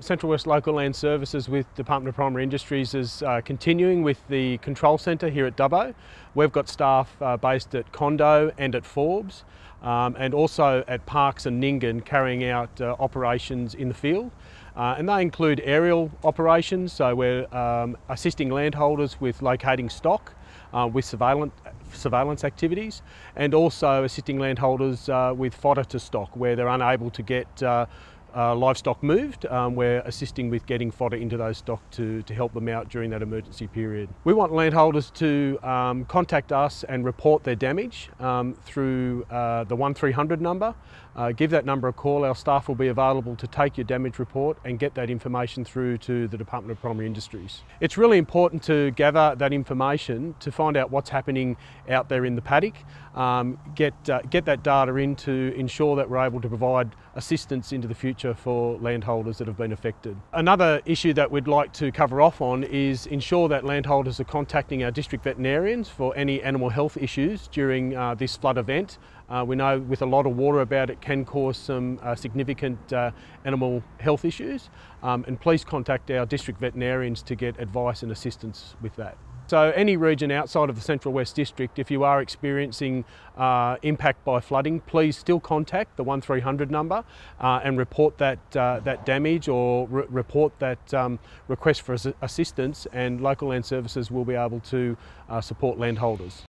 Central West Local Land Services with Department of Primary Industries is uh, continuing with the control centre here at Dubbo. We've got staff uh, based at Condo and at Forbes um, and also at Parkes and Nyngan carrying out uh, operations in the field. Uh, and they include aerial operations, so we're um, assisting landholders with locating stock, uh, with surveillance, surveillance activities, and also assisting landholders uh, with fodder to stock where they're unable to get uh, uh, livestock moved. Um, we're assisting with getting fodder into those stock to, to help them out during that emergency period. We want landholders to um, contact us and report their damage um, through uh, the 1300 number. Uh, give that number a call. Our staff will be available to take your damage report and get that information through to the Department of Primary Industries. It's really important to gather that information to find out what's happening out there in the paddock, um, get, uh, get that data in to ensure that we're able to provide assistance into the future for landholders that have been affected. Another issue that we'd like to cover off on is ensure that landholders are contacting our district veterinarians for any animal health issues during uh, this flood event. Uh, we know with a lot of water about it can cause some uh, significant uh, animal health issues um, and please contact our district veterinarians to get advice and assistance with that. So any region outside of the Central West District, if you are experiencing uh, impact by flooding, please still contact the 1300 number uh, and report that, uh, that damage or re report that um, request for assistance and local land services will be able to uh, support landholders.